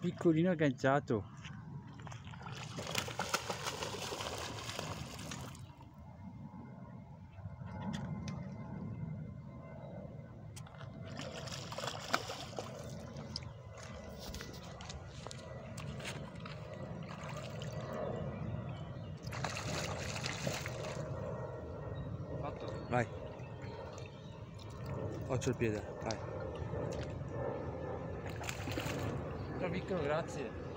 piccolino agganciato. Fatto. vai. Occhio il piede vai Piccolo, grazie.